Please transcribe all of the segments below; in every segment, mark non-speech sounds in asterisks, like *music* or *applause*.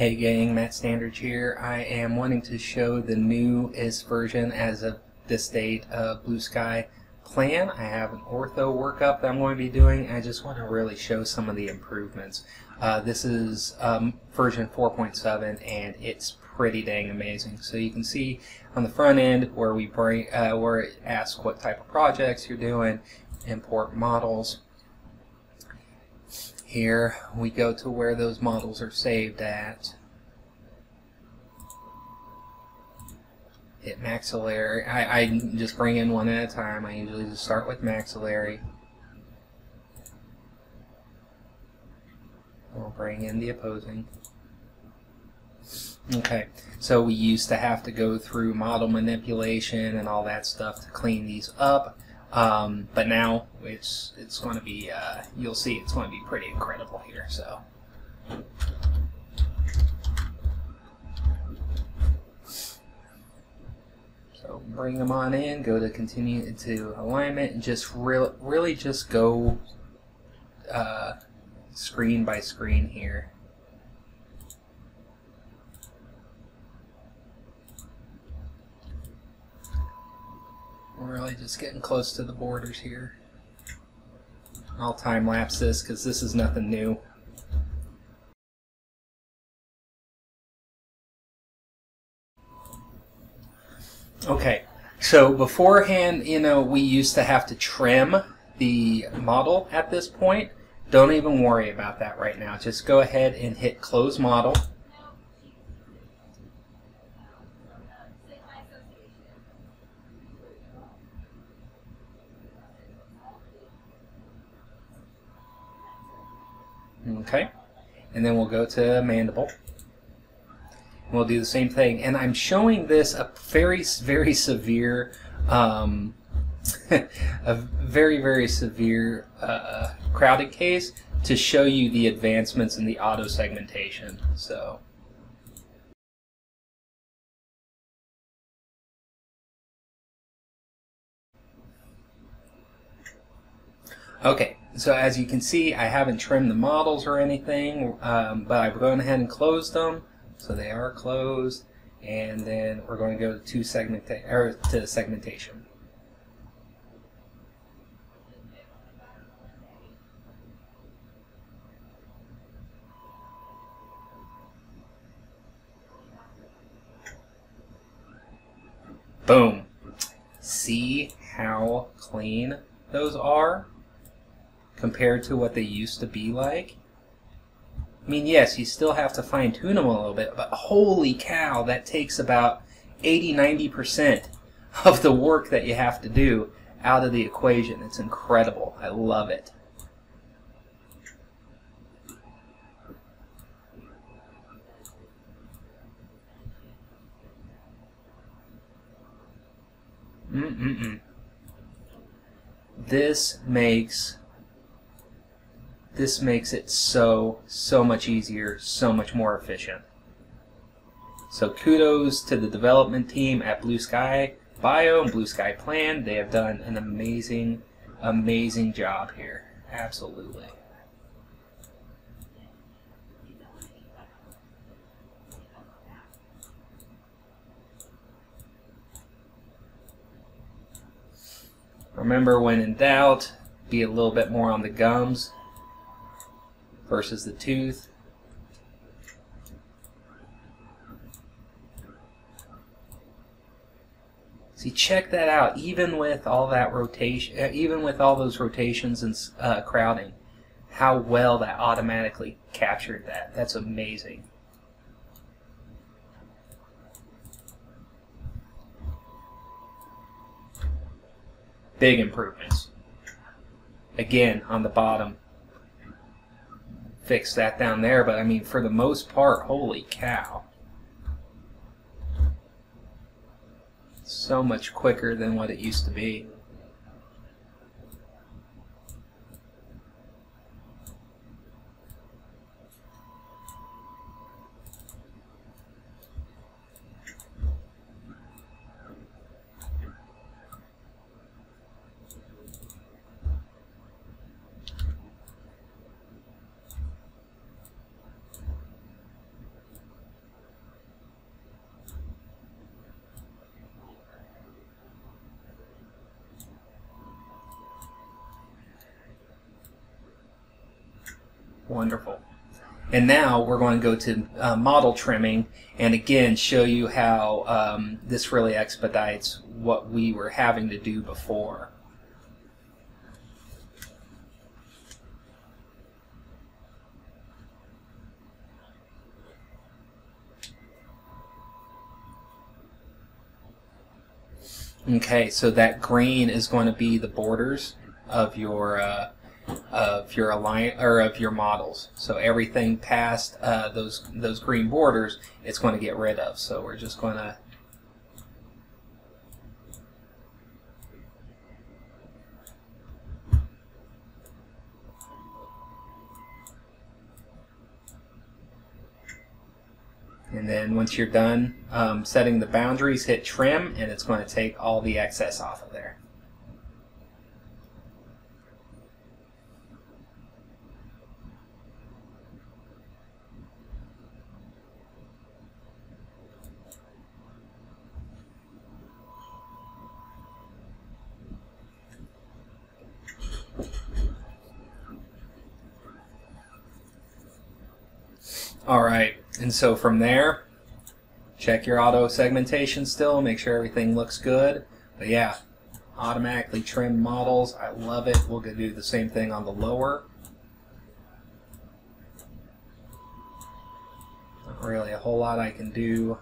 Hey gang, Matt Standridge here. I am wanting to show the newest version as of this date of Blue Sky plan. I have an ortho workup that I'm going to be doing. I just want to really show some of the improvements. Uh, this is um, version 4.7 and it's pretty dang amazing. So you can see on the front end where we bring, uh, where it asks what type of projects you're doing, import models, here we go to where those models are saved at. Hit maxillary. I, I just bring in one at a time. I usually just start with maxillary. We'll bring in the opposing. Okay, so we used to have to go through model manipulation and all that stuff to clean these up. Um, but now it's it's going to be uh, you'll see it's going to be pretty incredible here. So. So bring them on in, go to continue to alignment, and just re really just go uh, screen by screen here. We're really just getting close to the borders here. I'll time lapse this because this is nothing new. Okay, so beforehand, you know, we used to have to trim the model at this point. Don't even worry about that right now. Just go ahead and hit close model. Okay, and then we'll go to mandible. We'll do the same thing, and I'm showing this a very, very severe, um, *laughs* a very, very severe uh, crowded case to show you the advancements in the auto segmentation. So. Okay, so as you can see, I haven't trimmed the models or anything, um, but I've gone ahead and closed them. So they are closed. And then we're going to go to, segmenta to segmentation. Boom. See how clean those are? Compared to what they used to be like. I mean, yes, you still have to fine tune them a little bit, but holy cow, that takes about 80 90% of the work that you have to do out of the equation. It's incredible. I love it. Mm-mm-mm. This makes this makes it so, so much easier, so much more efficient. So kudos to the development team at Blue Sky Bio and Blue Sky Plan. They have done an amazing, amazing job here. Absolutely. Remember, when in doubt, be a little bit more on the gums versus the tooth. See, check that out. Even with all that rotation, uh, even with all those rotations and uh, crowding, how well that automatically captured that. That's amazing. Big improvements. Again, on the bottom, fix that down there, but I mean, for the most part, holy cow. So much quicker than what it used to be. Wonderful. And now we're going to go to uh, model trimming and again show you how um, this really expedites what we were having to do before. Okay, so that green is going to be the borders of your uh, of your align or of your models. So everything past uh, those those green borders, it's going to get rid of. So we're just going to And then once you're done um, setting the boundaries, hit trim, and it's going to take all the excess off of there. All right, and so from there, check your auto segmentation still, make sure everything looks good. But yeah, automatically trim models, I love it. We'll do the same thing on the lower. Not really a whole lot I can do.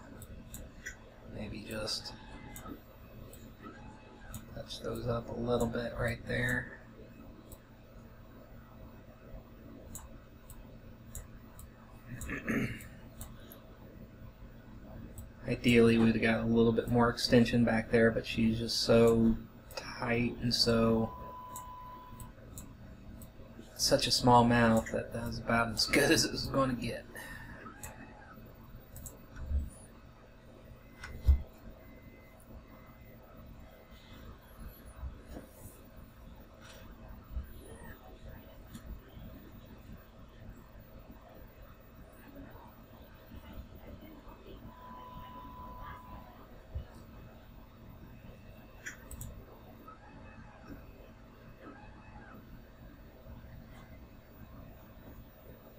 Maybe just touch those up a little bit right there. Ideally, we'd have got a little bit more extension back there, but she's just so tight and so such a small mouth that that was about as good as it was going to get.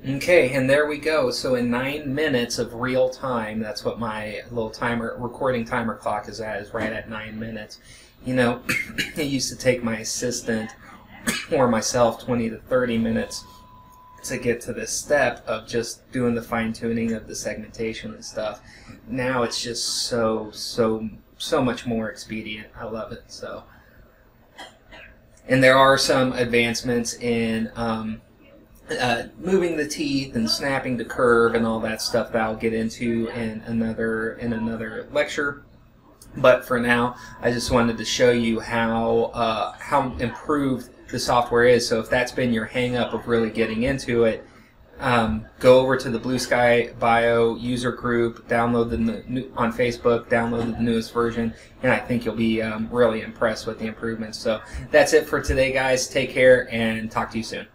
Okay, and there we go. So in nine minutes of real time, that's what my little timer, recording timer clock is at, is right at nine minutes. You know, *clears throat* it used to take my assistant *clears throat* or myself 20 to 30 minutes to get to this step of just doing the fine tuning of the segmentation and stuff. Now it's just so, so, so much more expedient. I love it. So, and there are some advancements in, um, uh, moving the teeth and snapping the curve and all that stuff that I'll get into in another in another lecture. But for now, I just wanted to show you how uh, how improved the software is. So if that's been your hangup of really getting into it, um, go over to the Blue Sky Bio user group, download the new, on Facebook, download the newest version, and I think you'll be um, really impressed with the improvements. So that's it for today, guys. Take care and talk to you soon.